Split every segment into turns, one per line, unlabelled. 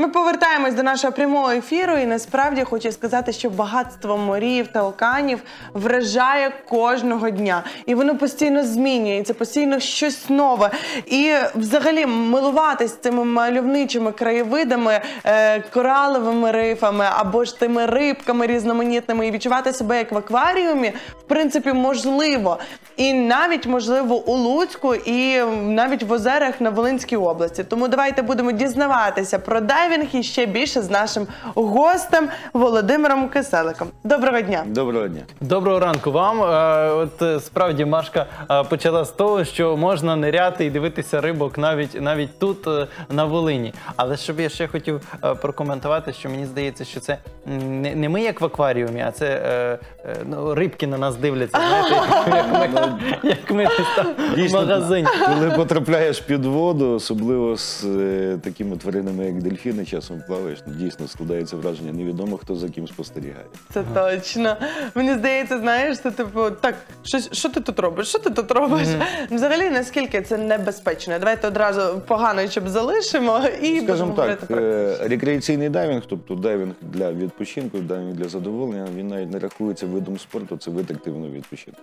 Ми повертаємось до нашого прямого ефіру, і насправді хочу сказати, що багатство морів та океанів вражає кожного дня, і воно постійно змінюється, постійно щось нове. І взагалі милуватись цими мальовничими краєвидами, е, кораловими рифами або ж тими рибками різноманітними, і відчувати себе як в акваріумі, в принципі, можливо. І навіть можливо у Луцьку, і навіть в озерах на Волинській області. Тому давайте будемо дізнаватися про дайвінг і ще більше з нашим гостем Володимиром Киселиком. Доброго дня!
Доброго дня.
Доброго ранку вам. Е, От е, справді Машка е, почала з того, що можна ниряти і дивитися рибок навіть навіть тут на Волині. Але щоб я ще хотів прокоментувати, що мені здається, що це не, ми як в акваріумі, а це ну, рибки на нас дивляться. Знаєте, як ми, як ми в магазині.
Коли потрапляєш під воду, особливо з такими тваринами, як дельфіни, часом плаваєш, ну, дійсно складається враження, невідомо хто за ким спостерігає.
Це точно. Мені здається, знаєш, це типу, так, щось, що ти тут робиш? Що ти тут робиш? Взагалі, наскільки це небезпечно? Давайте одразу погано, щоб залишимо і будемо
Скажімо
говорити
так,
про
е, рекреаційний дайвінг, тобто дайвінг для відпочинку, дайвінг для задоволення, він навіть не рахується видом спорту, це вид активного відпочинку.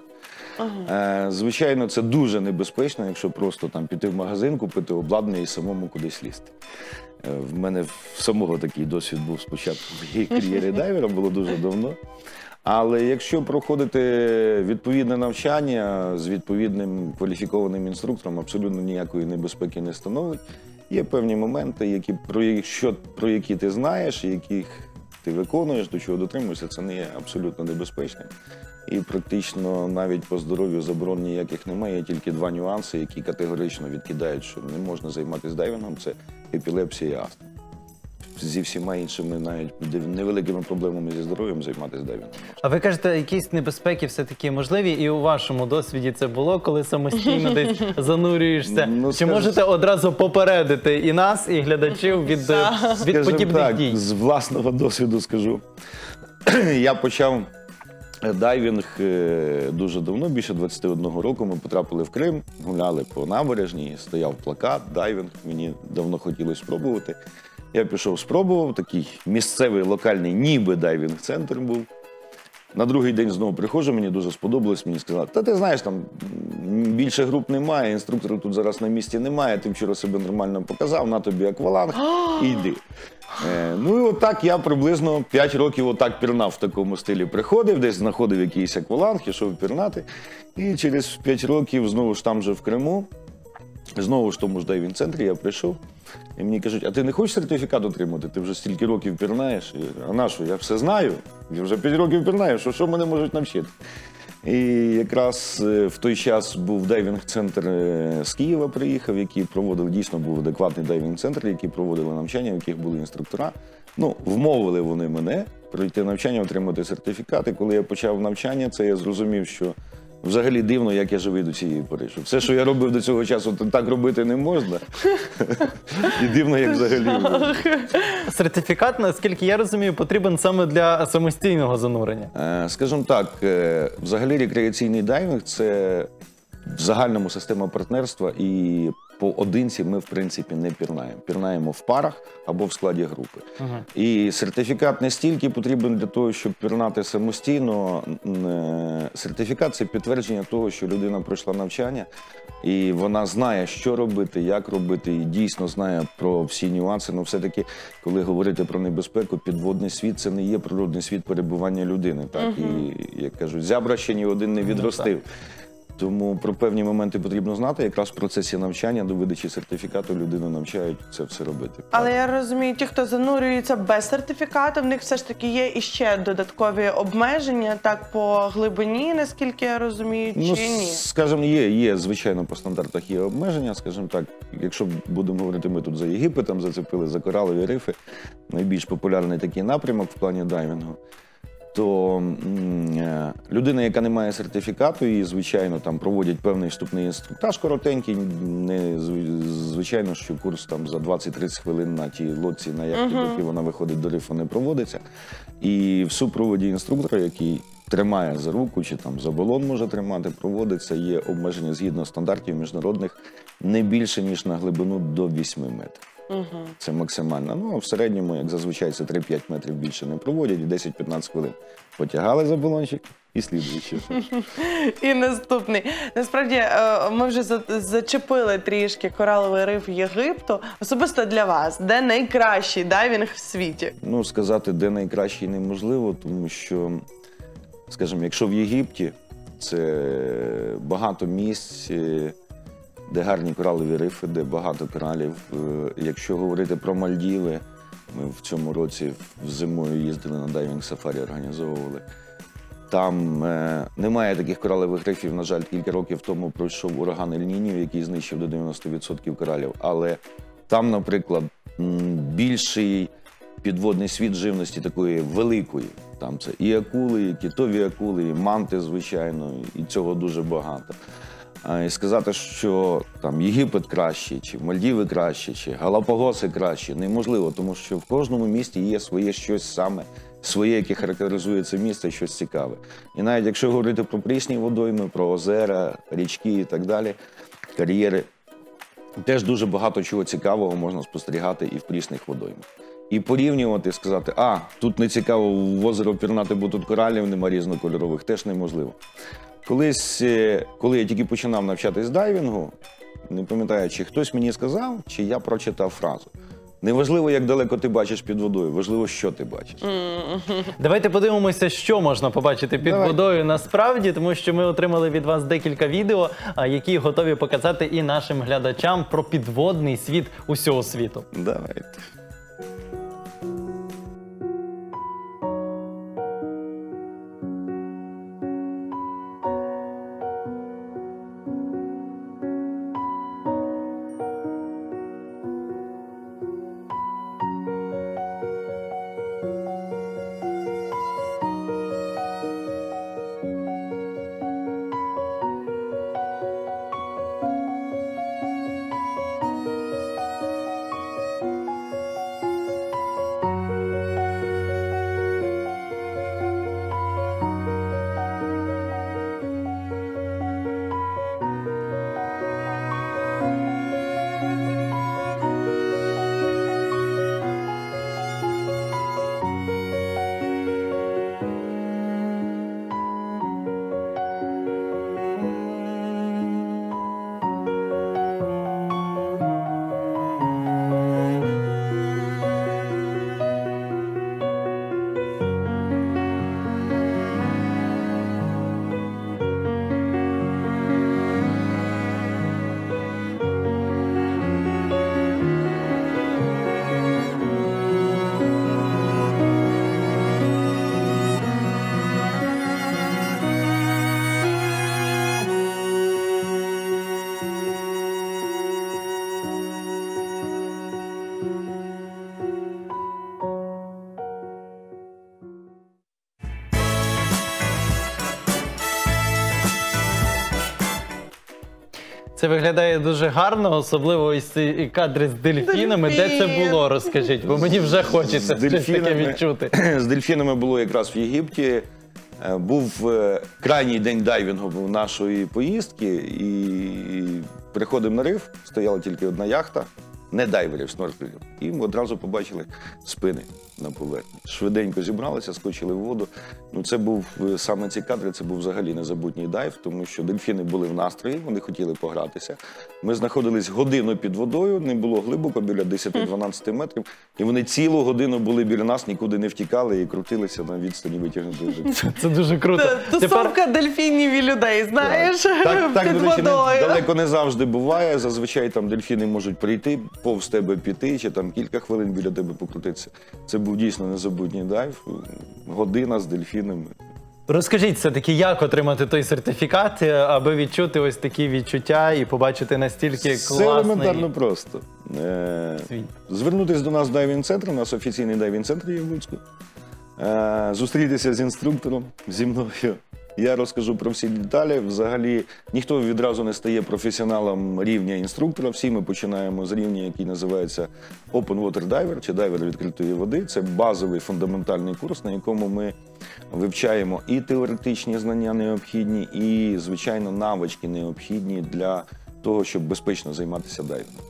Е, Звичайно, це дуже небезпечно, якщо просто там піти в магазин, купити обладнання і самому кудись лізти. Е, В мене в самого такий досвід був спочатку в моїй кар'єрі дайвера, було дуже давно. Але якщо проходити відповідне навчання з відповідним кваліфікованим інструктором, абсолютно ніякої небезпеки не становить. Є певні моменти, які, про, якщо, про які ти знаєш, яких ти виконуєш, до чого дотримуєшся, це не є абсолютно небезпечним. І практично навіть по здоров'ю заборон ніяких немає, є тільки два нюанси, які категорично відкидають, що не можна займатися дайвінгом, це епілепсія і астма. Зі всіма іншими навіть невеликими проблемами зі здоров'ям займатися можна.
А ви кажете, якісь небезпеки все-таки можливі, і у вашому досвіді це було, коли самостійно десь занурюєшся?
Ну,
Чи
скаж-
можете одразу попередити і нас, і глядачів від, від подібних
так,
дій?
з власного досвіду скажу. Я почав дайвінг е, дуже давно, більше 21 року. Ми потрапили в Крим, гуляли по набережній, стояв плакат, дайвінг. Мені давно хотілося спробувати. Я пішов, спробував, такий місцевий локальний, ніби дайвінг-центр був. На другий день знову приходжу, мені дуже сподобалось. Мені сказали, та ти знаєш, там більше груп немає, інструкторів тут зараз на місці немає. Ти вчора себе нормально показав, на тобі акваланг і йди. Е, ну і отак я приблизно 5 років отак пірнав в такому стилі. Приходив, десь знаходив якийсь акваланг, ішов пірнати. І через 5 років знову ж там же в Криму, знову ж тому ж дайвінг-центрі я прийшов. І мені кажуть, а ти не хочеш сертифікат отримати? Ти вже стільки років пірнаєш. А на що? Я все знаю. Я вже 5 років пірнаю, що, що мене можуть навчити? І якраз е, в той час був дайвінг-центр е, з Києва приїхав, який проводив, дійсно був адекватний дайвінг-центр, який проводили навчання, в яких були інструктора. Ну, вмовили вони мене пройти навчання, отримати сертифікат. І коли я почав навчання, це я зрозумів, що взагалі дивно, як я живий до цієї пори. Що все, що я робив до цього часу, то так робити не можна. І дивно, як взагалі.
Сертифікат, наскільки я розумію, потрібен саме для самостійного занурення.
Е, Скажімо так, е, взагалі рекреаційний дайвінг це в загальному система партнерства, і поодинці ми, в принципі, не пірнаємо. Пірнаємо в парах або в складі групи. І сертифікат не стільки потрібен для того, щоб пірнати самостійно. Е, Сертифікат це підтвердження того, що людина пройшла навчання, і вона знає, що робити, як робити, і дійсно знає про всі нюанси. Ну, все-таки, коли говорити про небезпеку, підводний світ це не є природний світ перебування людини. Так і як кажуть, зябра ще ні один не відростив. Тому про певні моменти потрібно знати. Якраз в процесі навчання до видачі сертифікату людину навчають це все робити.
Але я розумію, ті, хто занурюється без сертифікату, в них все ж таки є іще додаткові обмеження, так по глибині, наскільки я розумію, чи
Ну,
ні?
скажімо, є, є, звичайно, по стандартах є обмеження. Скажімо так, якщо будемо говорити, ми тут за Єгипет там зацепили за коралові рифи, найбільш популярний такий напрямок в плані дайвінгу. То е, людина, яка не має сертифікату, і звичайно там проводять певний вступний інструктаж коротенький. Не звичайно, що курс там за 20-30 хвилин на тій лодці, на яхті, доки вона виходить до рифу, не проводиться. І в супроводі інструктора, який тримає за руку чи там за балон може тримати, проводиться. Є обмеження згідно стандартів міжнародних не більше, ніж на глибину до 8 метрів.
Угу.
Це максимально. Ну, а в середньому, як зазвичай, це 3-5 метрів більше не проводять, і 10-15 хвилин. Потягали за балончик і слідуючи.
І наступний. Насправді е, ми вже зачепили трішки кораловий риф Єгипту. Особисто для вас, де найкращий дайвінг в світі?
Ну, сказати, де найкращий неможливо, тому що, скажімо, якщо в Єгипті це багато місць, е, де гарні коралові рифи, де багато коралів. Е, Якщо говорити про Мальдіви, ми в цьому році зимою їздили на дайвінг сафарі, організовували. Там е, немає таких коралевих рифів. На жаль, кілька років тому пройшов ураган Ель-Ніньо, який знищив до 90% коралів. Але там, наприклад, більший підводний світ живності такої великої. Там це і акули, і китові акули, і манти, звичайно, і цього дуже багато. І сказати, що там Єгипет кращий, чи Мальдіви кращі, чи Галапагоси кращі, неможливо, тому що в кожному місті є своє щось саме, своє, яке характеризує це місце, щось цікаве. І навіть якщо говорити про прісні водойми, про озера, річки і так далі, кар'єри, теж дуже багато чого цікавого можна спостерігати і в прісних водоймах. І порівнювати, сказати, а тут не цікаво в озеро пірнати, бо тут коралів нема різнокольорових, теж неможливо. Колись, е, коли я тільки починав навчатись дайвінгу, не пам'ятаю, чи хтось мені сказав, чи я прочитав фразу. Неважливо, як далеко ти бачиш під водою, важливо, що ти бачиш.
Давайте подивимося, що можна побачити під
Давай.
водою насправді, тому що ми отримали від вас декілька відео, які готові показати і нашим глядачам про підводний світ усього світу.
Давайте.
Це виглядає дуже гарно, особливо ось ці кадри з дельфінами. Де це було? Розкажіть, бо мені вже хочеться щось таке відчути.
з дельфінами було якраз в Єгипті. Е, Був е, крайній день дайвінгу нашої поїздки, і приходимо на риф, стояла тільки одна яхта, не дайверів, снорклерів. І ми одразу побачили спини на поверхні. Швиденько зібралися, скочили в воду. Ну, це був е, саме ці кадри, це був взагалі незабутній дайв, тому що дельфіни були в настрої, вони хотіли погратися. Ми знаходились годину під водою, не було глибоко, біля 10-12 метрів. І вони цілу годину були біля нас, нікуди не втікали і крутилися на відстані витягнутої життя.
Це дуже круто.
Тусовка дельфінів і людей, знаєш,
Так, так
під
до речі, не- далеко не завжди буває. Зазвичай там дельфіни можуть прийти, повз тебе піти, чи там кілька хвилин біля тебе покрутитися. Це був дійсно незабутній дайв. Година з дельфінами.
Розкажіть все-таки, як отримати той сертифікат, е, аби відчути ось такі відчуття і побачити настільки
Це елементарно просто. Е,
світ.
Звернутися до нас в дайвінг-центр, у нас офіційний дайвінг-центр є в Луцьку. Е, Зустрітися з інструктором зі мною. Я розкажу про всі деталі. Взагалі ніхто відразу не стає професіоналом рівня інструктора. Всі ми починаємо з рівня, який називається Open Water Diver чи дайвер відкритої води. Це базовий фундаментальний курс, на якому ми вивчаємо і теоретичні знання необхідні, і звичайно навички необхідні для того, щоб безпечно займатися дайвінгом.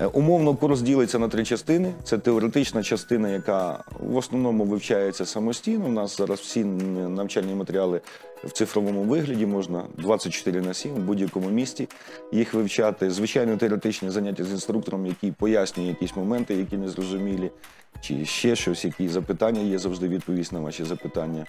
Е, Умовно курс ділиться на три частини. Це теоретична частина, яка в основному вивчається самостійно. У нас зараз всі навчальні матеріали в цифровому вигляді можна 24 на 7 в будь-якому місті їх вивчати. Звичайно, теоретичні заняття з інструктором, який пояснює якісь моменти, які не зрозумілі, чи ще щось, які запитання є, завжди відповість на ваші запитання.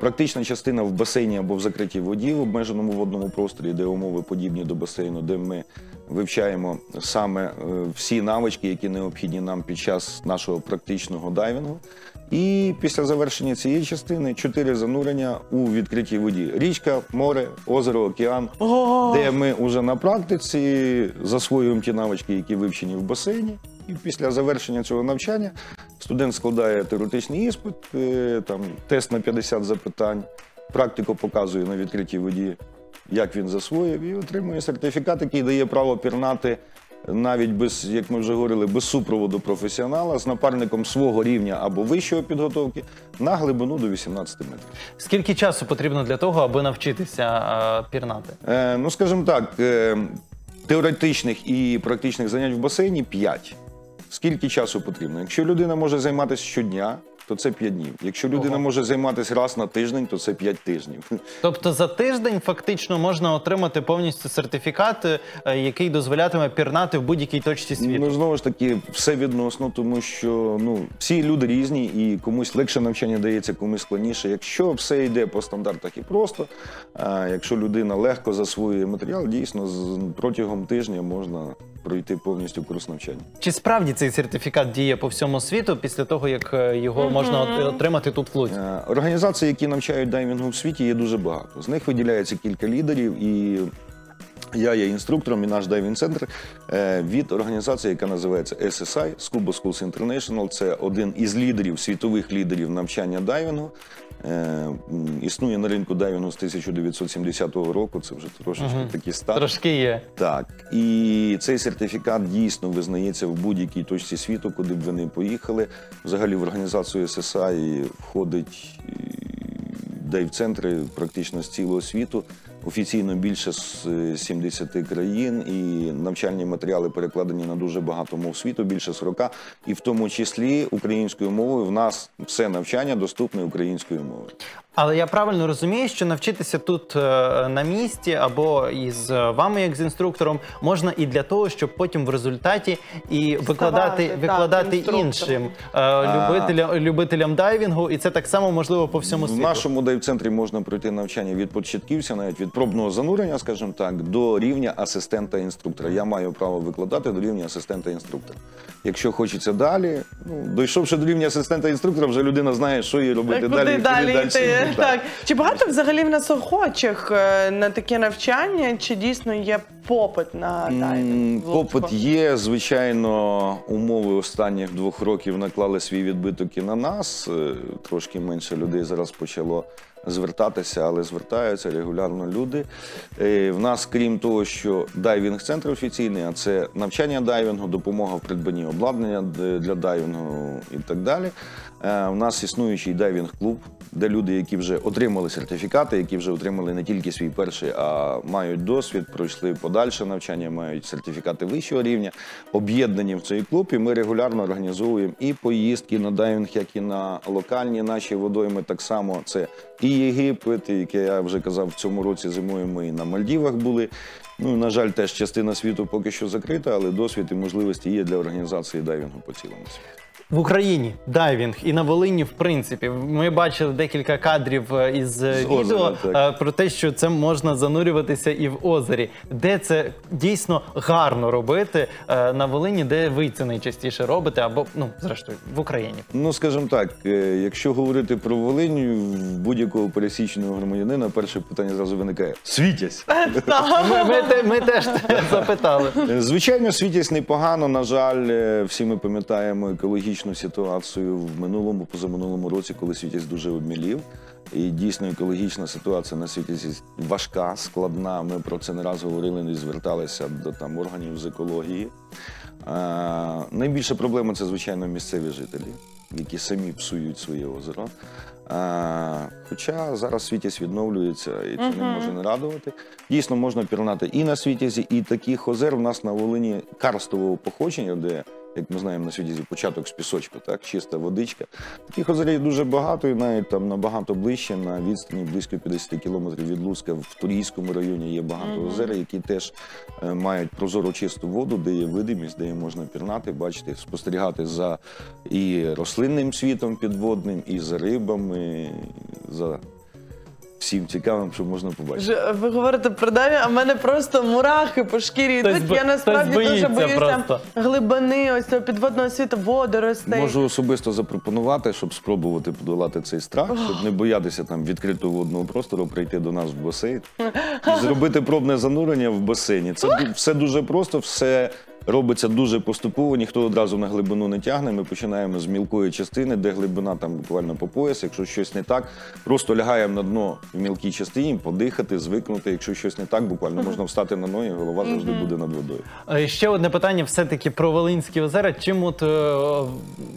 Практична частина в басейні або в закритій воді в обмеженому водному просторі, де умови подібні до басейну, де ми вивчаємо саме е, всі навички, які необхідні нам під час нашого практичного дайвінгу. І після завершення цієї частини чотири занурення у відкритій воді: річка, море, озеро, океан, де ми вже на практиці засвоюємо ті навички, які вивчені в басейні. І після завершення цього навчання студент складає теоретичний іспит, е, там тест на 50 запитань, практику показує на відкритій воді, як він засвоїв, і отримує сертифікат, який дає право пірнати навіть без, як ми вже говорили, без супроводу професіонала з напарником свого рівня або вищої підготовки на глибину до 18 метрів.
Скільки часу потрібно для того, аби навчитися е, пірнати?
Е, ну, скажімо так, е, теоретичних і практичних занять в басейні 5. Скільки часу потрібно? Якщо людина може займатися щодня, то це 5 днів. Якщо людина
Ого.
може займатися раз на тиждень, то це 5 тижнів.
Тобто за тиждень фактично можна отримати повністю сертифікат, е, який дозволятиме пірнати в будь-якій точці світу.
Ну, знову ж таки, все відносно, тому що ну, всі люди різні, і комусь легше навчання дається, комусь складніше. Якщо все йде по стандартах і просто, а якщо людина легко засвоює матеріал, дійсно протягом тижня можна пройти повністю курс навчання.
Чи справді цей сертифікат діє по всьому світу після того, як е, його можна отримати тут в
Луці? Організації, які навчають дайвінгу в світі, є дуже багато. З них виділяється кілька лідерів, і я є інструктором і наш дайвінг центр е, від організації, яка називається SSI Scuba Schools International. Це один із лідерів, світових лідерів навчання дайвінгу. Е, Існує на ринку дайвінгу з 1970 року. Це вже трошечки такі стар.
Трошки є.
Так, і цей сертифікат дійсно визнається в будь-якій точці світу, куди б ви не поїхали. Взагалі в організацію SSI входить дайв-центри практично з цілого світу. Офіційно більше з е, 70 країн, і навчальні матеріали перекладені на дуже багато мов світу, більше 40, і в тому числі українською мовою. В нас все навчання доступне українською мовою.
Але я правильно розумію, що навчитися тут е, на місці або із е, вами, як з інструктором, можна і для того, щоб потім в результаті і викладати,
так,
викладати
інструктором.
іншим любителям, любителям дайвінгу, і це так само можливо по всьому
В
світу.
нашому дайв-центрі можна пройти навчання від початківця, навіть від пробного занурення, скажімо так, до рівня асистента інструктора. Я маю право викладати до рівня асистента інструктора. Якщо хочеться далі, ну дійшовши до рівня асистента інструктора, вже людина знає, що їй робити
Куди
далі. і
далі
куди
йти?
йти.
Так. Чи багато взагалі в нас охочих е, на таке навчання? Чи дійсно є попит на дайвінг?
Попит є. Звичайно, умови останніх двох років наклали свій відбиток і на нас. Е, Трошки менше людей зараз почало звертатися, але звертаються регулярно люди. Е, В нас, крім того, що дайвінг-центр офіційний, а це навчання дайвінгу, допомога в придбанні обладнання для дайвінгу і так далі. Е, В нас існуючий дайвінг-клуб, де люди, які вже отримали сертифікати, які вже отримали не тільки свій перший, а мають досвід, пройшли подальше навчання, мають сертифікати вищого рівня, об'єднані в цей клуб. І ми регулярно організовуємо і поїздки на дайвінг, як і на локальні наші водойми. Так само це і Єгипет, і, як я вже казав, в цьому році зимою ми і на Мальдівах були. Ну, на жаль, теж частина світу поки що закрита, але досвід і можливості є для організації дайвінгу по цілому світу.
В Україні дайвінг і на Волині, в принципі, ми бачили декілька кадрів е, із е,
З
відео
озера,
е, про те, що це можна занурюватися і в озері, де це дійсно гарно робити на Волині, де ви це найчастіше робите, або ну зрештою в Україні.
Ну, скажімо так, якщо говорити про Волинь, в будь-якого пересічного громадянина перше питання зразу виникає: світязь.
Ми, ми, те- ми теж запитали.
Звичайно, світязь непогано. На жаль, всі ми пам'ятаємо екологічні екологічну ситуацію в минулому, позаминулому році, коли світязь дуже обмілів. І дійсно екологічна ситуація на світязі важка, складна. Ми про це не раз говорили і зверталися до там органів з екології. А, найбільша проблема це, звичайно, місцеві жителі, які самі псують своє озеро. А, хоча зараз світязь відновлюється і це не може не радувати. Дійсно, можна пірнати і на світязі, і таких озер у нас на Волині карстового походження, де, як ми знаємо, на світязі початок з пісочку, так, чиста водичка. Таких озер є дуже багато, і навіть там набагато ближче, на відстані близько 50 кілометрів від Луцька, в Турійському районі є багато озер, які теж е, мають прозору чисту воду, де є видимість, де є можна пірнати, бачити, спостерігати за і рослинним світом підводним, і за рибами, за всім цікавим, що можна побачити.
Ви говорите про даві, а в мене просто мурахи по шкірі
Хтось
йдуть.
бо-
Я насправді
хтось
дуже
боїться
боюся
просто.
глибини ось цього підводного світу, водоростей.
Можу особисто запропонувати, щоб спробувати подолати цей страх, щоб не боятися там відкритого водного простору, прийти до нас в басейн і зробити пробне занурення в басейні. Це ду- все дуже просто, все робиться дуже поступово. Ніхто одразу на глибину не тягне. Ми починаємо з мілкої частини, де глибина там буквально по пояс. Якщо щось не так, просто лягаємо на дно в мілкій частині, подихати, звикнути. Якщо щось не так, буквально можна встати на ноги, голова завжди буде над водою.
Ще одне питання все-таки про Волинські озера. Чим от, е,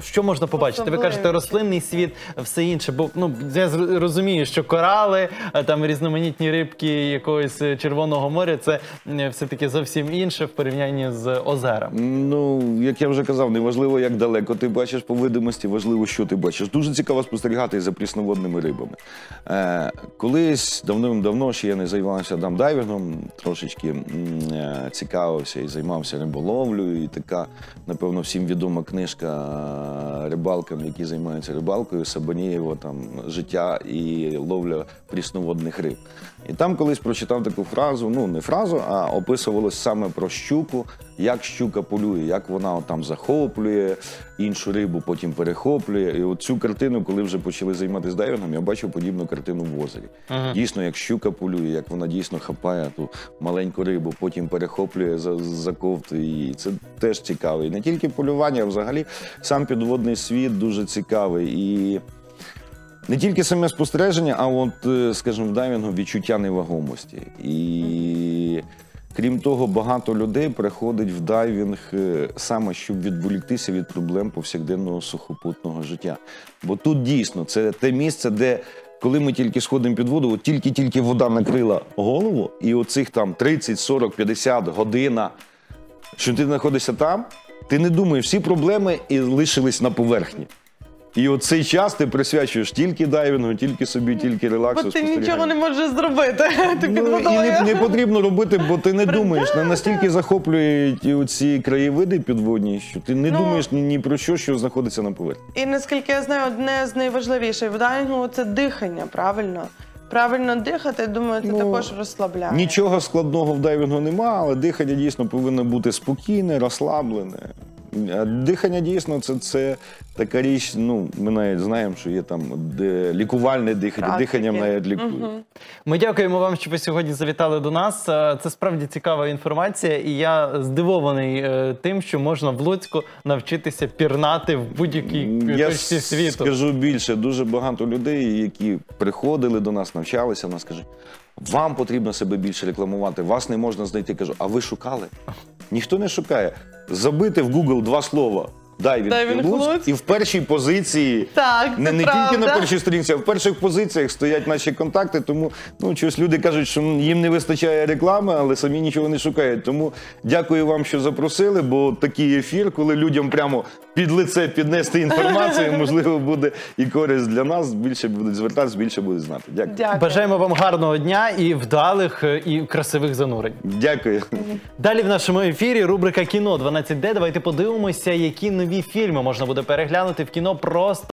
що можна побачити? Ви кажете, рослинний світ, все інше. Бо ну, я розумію, що корали, е, там різноманітні рибки якогось е, Червоного моря це е, все-таки зовсім інше в порівнянні з озерами.
Ну, як я вже казав, не важливо, як далеко ти бачиш по видимості, важливо, що ти бачиш. Дуже цікаво спостерігати за прісноводними рибами. Е, колись давним-давно ще я не займався дамдайвінгом, трошечки е, цікавився і займався риболовлею. І така, напевно, всім відома книжка е, рибалкам, які займаються рибалкою, Сабанієва, там життя і ловля прісноводних риб. І там колись прочитав таку фразу, ну не фразу, а описувалось саме про щуку, як щука полює, як вона там захоплює іншу рибу, потім перехоплює. І от цю картину, коли вже почали займатися дайвінгом, я бачив подібну картину в озері. Дійсно, як щука полює, як вона дійсно хапає ту маленьку рибу, потім перехоплює за, за ковту її. Це теж цікаво. І не тільки полювання, а взагалі сам підводний світ дуже цікавий. І не тільки саме спостереження, а от, е, скажімо, в дайвінгу відчуття невагомості. І крім того, багато людей приходить в дайвінг е, саме, щоб відволіктися від проблем повсякденного сухопутного життя. Бо тут дійсно це те місце, де. Коли ми тільки сходимо під воду, от тільки-тільки вода накрила голову, і оцих там 30, 40, 50 година, що ти знаходишся там, ти не думаєш, всі проблеми і лишились на поверхні. І от цей час ти присвячуєш тільки дайвінгу, тільки собі, тільки релаксу.
Бо ти нічого не можеш зробити. Ти під
Ну, і
водою.
не, не потрібно робити, бо ти не думаєш. Не настільки захоплюють і ці краєвиди підводні, що ти не
Ну,
думаєш ні, ні про що, що знаходиться на поверхні.
І наскільки я знаю, одне з найважливіших в дайвінгу – це дихання, правильно? Правильно дихати, думаю, це
Ну,
також розслабляє.
Нічого складного в дайвінгу немає, але дихання дійсно повинно бути спокійне, розслаблене. Дихання дійсно це, це така річ. Ну, ми навіть знаємо, що є там де лікувальне дихання,
Практики.
диханням навіть лікують.
Ми дякуємо вам, що ви сьогодні завітали до нас. Е, Це справді цікава інформація, і я здивований е, тим, що можна в Луцьку навчитися пірнати в будь-якій точці світу.
скажу більше, дуже багато людей, які приходили до нас, навчалися, нас кажуть, вам потрібно себе більше рекламувати, вас не можна знайти. Кажу, а ви шукали? Ніхто не шукає. Забити в Google два слова. Дайвінг, Луцьк,
Луцьк.
і в першій позиції,
Так,
не, не тільки на першій сторінці, а в перших позиціях стоять наші контакти. Тому ну, щось люди кажуть, що їм не вистачає реклами, але самі нічого не шукають. Тому дякую вам, що запросили, бо такий ефір, коли людям прямо під лице піднести інформацію, можливо, буде і користь для нас. Більше будуть звертатися, більше будуть знати. Дякую.
Дякую.
Бажаємо вам гарного дня і вдалих е, і красивих занурень.
Дякую.
Далі в нашому ефірі рубрика кіно 12D. Давайте подивимося, які нові фільми можна буде переглянути в кіно просто.